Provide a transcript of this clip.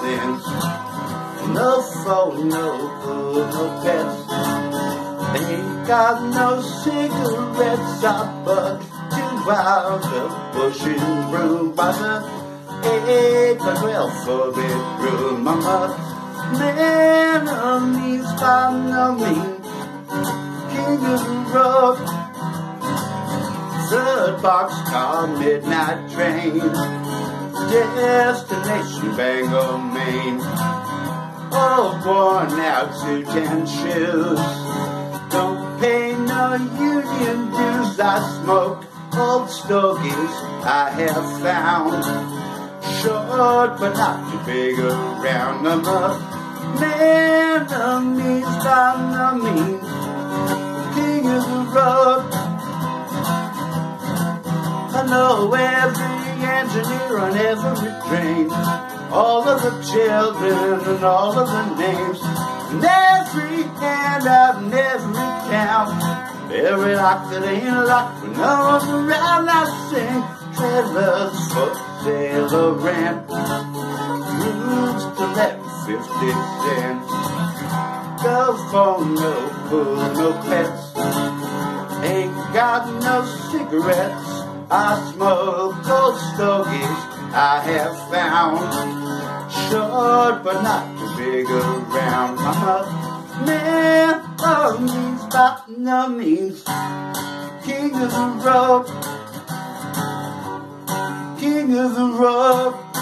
cents. No phone, no food, no pets. Ain't got no cigarettes. I bug two hours of pushing broom by the eight by twelve four bedroom. Mama, man of means by no means. King of the road. Third boxcar midnight train. Destination Bangor, Maine. Oh, worn out suit and shoes. Don't pay no union dues. I smoke old stogies I have found. Short but not too big around. I'm a man of means by no means. King of the road. I know every engineer on every train, all of the children and all of the names, and every handout and every town, every lock that ain't locked when no one's around. I sing trailers for sale or rent, rooms to let fifty cents. No for no food, no pets. Ain't got no cigarettes. I smoke old stogies I have found. Short but not too big around. I'm a man of means by no means. King of the road. King of the road.